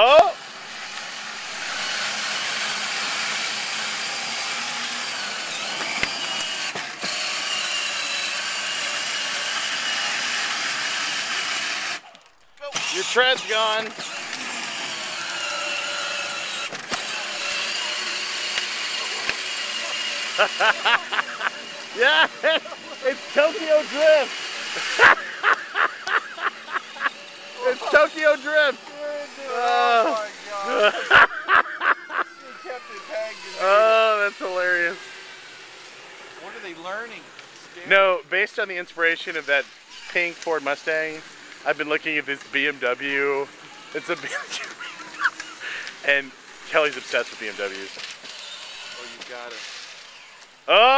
Oh! Your tread's gone. yeah, it's Tokyo Drift. it's Tokyo Drift. Oh my god. He kept it tagged in there. Oh, that's hilarious. What are they learning? No, based on the inspiration of that pink Ford Mustang, I've been looking at this BMW. It's a BMW. and Kelly's obsessed with BMWs. Oh, you got it. Oh.